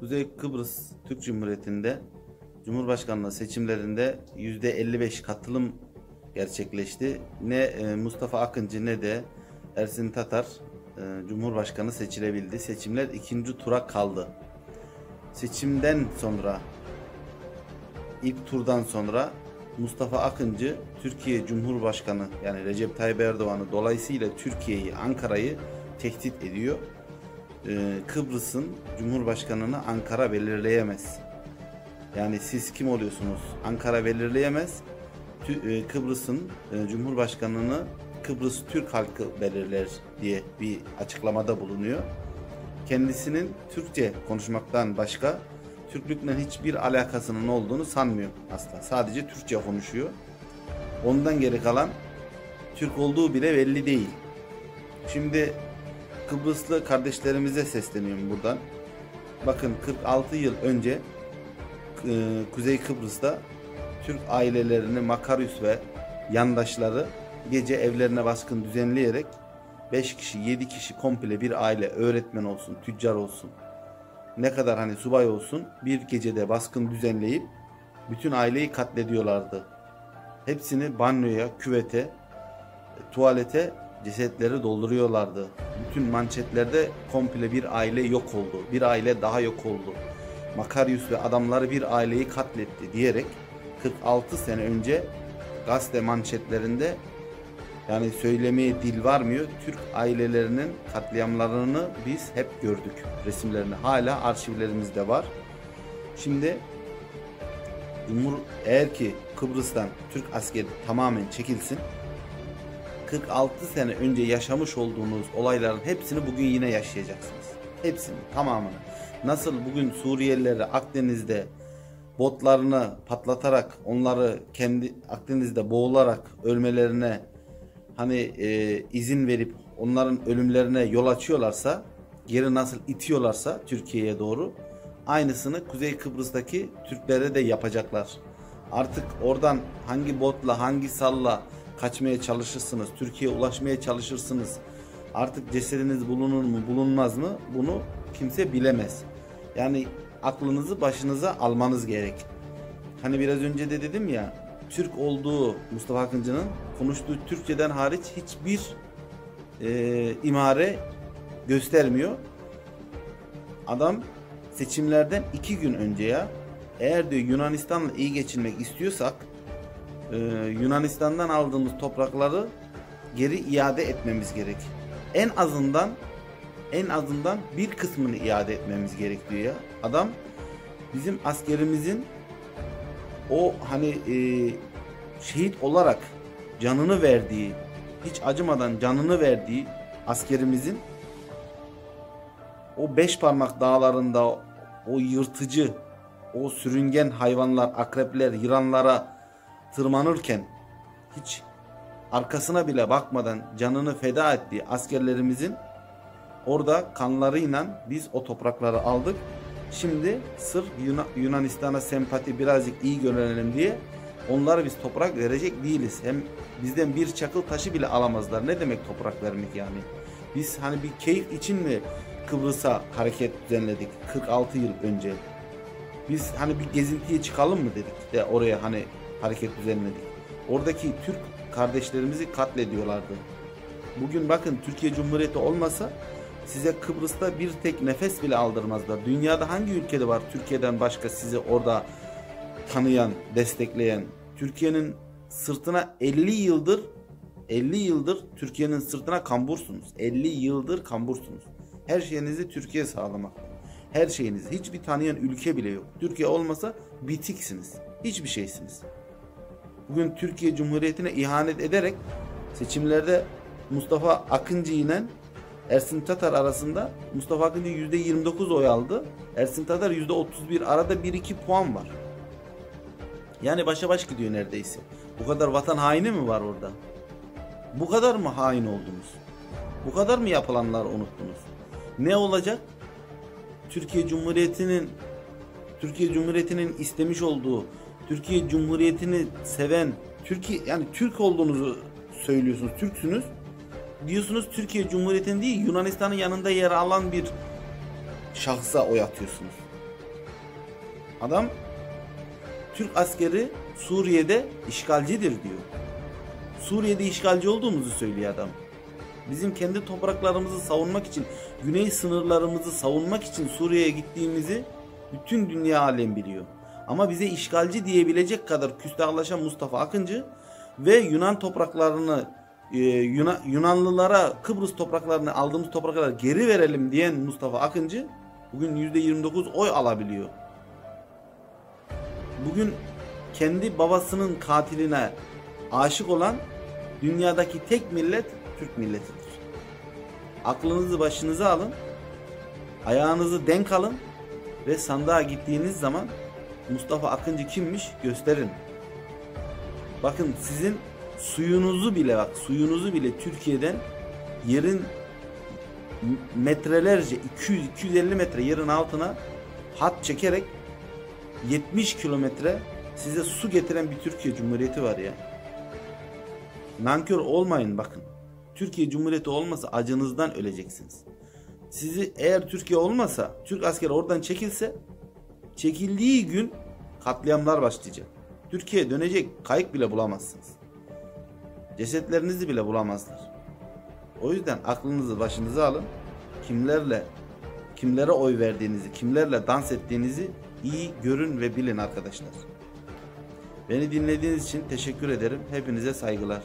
Kuzey Kıbrıs Türk Cumhuriyeti'nde Cumhurbaşkanlığı seçimlerinde %55 katılım gerçekleşti. Ne e, Mustafa Akıncı ne de Ersin Tatar e, Cumhurbaşkanı seçilebildi. Seçimler ikinci tura kaldı. Seçimden sonra ilk turdan sonra Mustafa Akıncı Türkiye Cumhurbaşkanı yani Recep Tayyip Erdoğan'ı dolayısıyla Türkiye'yi, Ankara'yı tehdit ediyor. Ee, Kıbrıs'ın Cumhurbaşkanını Ankara belirleyemez. Yani siz kim oluyorsunuz? Ankara belirleyemez. E, Kıbrıs'ın e, Cumhurbaşkanını Kıbrıs Türk halkı belirler diye bir açıklamada bulunuyor. Kendisinin Türkçe konuşmaktan başka Türklükle hiçbir alakasının olduğunu sanmıyor aslında. Sadece Türkçe konuşuyor. Ondan geri kalan Türk olduğu bile belli değil. Şimdi Kıbrıslı kardeşlerimize sesleniyorum buradan. Bakın 46 yıl önce e, Kuzey Kıbrıs'ta Türk ailelerini Makarius ve yandaşları gece evlerine baskın düzenleyerek 5 kişi 7 kişi komple bir aile öğretmen olsun tüccar olsun ne kadar hani subay olsun bir gecede baskın düzenleyip bütün aileyi katlediyorlardı. Hepsini banyoya, küvete, tuvalete cesetleri dolduruyorlardı. Bütün manşetlerde komple bir aile yok oldu. Bir aile daha yok oldu. Makarius ve adamları bir aileyi katletti diyerek 46 sene önce gazete manşetlerinde yani söylemeye dil varmıyor. Türk ailelerinin katliamlarını biz hep gördük. Resimlerini hala arşivlerimizde var. Şimdi eğer ki Kıbrıs'tan Türk askeri tamamen çekilsin 46 sene önce yaşamış olduğunuz olayların hepsini bugün yine yaşayacaksınız. Hepsini tamamını. Nasıl bugün Suriyelileri Akdeniz'de botlarını patlatarak onları kendi Akdeniz'de boğularak ölmelerine hani e, izin verip onların ölümlerine yol açıyorlarsa geri nasıl itiyorlarsa Türkiye'ye doğru aynısını Kuzey Kıbrıs'taki Türklere de yapacaklar. Artık oradan hangi botla hangi salla kaçmaya çalışırsınız, Türkiye'ye ulaşmaya çalışırsınız. Artık cesediniz bulunur mu bulunmaz mı bunu kimse bilemez. Yani aklınızı başınıza almanız gerek. Hani biraz önce de dedim ya Türk olduğu Mustafa Akıncı'nın konuştuğu Türkçeden hariç hiçbir e, imare göstermiyor. Adam seçimlerden iki gün önce ya eğer diyor Yunanistan'la iyi geçinmek istiyorsak e, Yunanistan'dan aldığımız toprakları geri iade etmemiz gerek. En azından en azından bir kısmını iade etmemiz gerek diyor ya. Adam bizim askerimizin o hani e, şehit olarak canını verdiği, hiç acımadan canını verdiği askerimizin o beş parmak dağlarında o yırtıcı, o sürüngen hayvanlar, akrepler, yılanlara tırmanırken hiç arkasına bile bakmadan canını feda ettiği askerlerimizin orada kanlarıyla biz o toprakları aldık. Şimdi sırf Yuna- Yunanistan'a sempati birazcık iyi görelim diye onlara biz toprak verecek değiliz. Hem bizden bir çakıl taşı bile alamazlar. Ne demek toprak vermek yani? Biz hani bir keyif için mi Kıbrıs'a hareket düzenledik 46 yıl önce? Biz hani bir gezintiye çıkalım mı dedik de oraya hani hareket düzenledik. Oradaki Türk kardeşlerimizi katlediyorlardı. Bugün bakın Türkiye Cumhuriyeti olmasa size Kıbrıs'ta bir tek nefes bile aldırmazlar. Dünyada hangi ülkede var Türkiye'den başka sizi orada tanıyan, destekleyen? Türkiye'nin sırtına 50 yıldır 50 yıldır Türkiye'nin sırtına kambursunuz. 50 yıldır kambursunuz. Her şeyinizi Türkiye sağlamakta. Her şeyiniz. Hiçbir tanıyan ülke bile yok. Türkiye olmasa bitiksiniz. Hiçbir şeysiniz. Bugün Türkiye Cumhuriyeti'ne ihanet ederek seçimlerde Mustafa Akıncı ile Ersin Tatar arasında Mustafa Akıncı %29 oy aldı. Ersin Tatar %31 arada 1-2 puan var. Yani başa baş gidiyor neredeyse. Bu kadar vatan haini mi var orada? Bu kadar mı hain oldunuz? Bu kadar mı yapılanlar unuttunuz? Ne olacak? Türkiye Cumhuriyeti'nin Türkiye Cumhuriyeti'nin istemiş olduğu Türkiye Cumhuriyeti'ni seven Türkiye yani Türk olduğunuzu söylüyorsunuz. Türksünüz. Diyorsunuz Türkiye Cumhuriyeti'nin değil Yunanistan'ın yanında yer alan bir şahsa oy atıyorsunuz. Adam Türk askeri Suriye'de işgalcidir diyor. Suriye'de işgalci olduğumuzu söylüyor adam. Bizim kendi topraklarımızı savunmak için, güney sınırlarımızı savunmak için Suriye'ye gittiğimizi bütün dünya alem biliyor. Ama bize işgalci diyebilecek kadar küstahlaşan Mustafa Akıncı ve Yunan topraklarını e, Yuna- Yunanlılara Kıbrıs topraklarını aldığımız toprakları geri verelim diyen Mustafa Akıncı bugün %29 oy alabiliyor. Bugün kendi babasının katiline aşık olan dünyadaki tek millet Türk milletidir. Aklınızı başınıza alın, ayağınızı denk alın ve sandığa gittiğiniz zaman Mustafa Akıncı kimmiş gösterin. Bakın sizin suyunuzu bile bak suyunuzu bile Türkiye'den yerin metrelerce 200-250 metre yerin altına hat çekerek 70 kilometre size su getiren bir Türkiye Cumhuriyeti var ya. Nankör olmayın bakın. Türkiye Cumhuriyeti olmasa acınızdan öleceksiniz. Sizi eğer Türkiye olmasa, Türk askeri oradan çekilse, çekildiği gün katliamlar başlayacak. Türkiye dönecek kayık bile bulamazsınız. Cesetlerinizi bile bulamazlar. O yüzden aklınızı başınıza alın. Kimlerle, kimlere oy verdiğinizi, kimlerle dans ettiğinizi iyi görün ve bilin arkadaşlar. Beni dinlediğiniz için teşekkür ederim. Hepinize saygılar.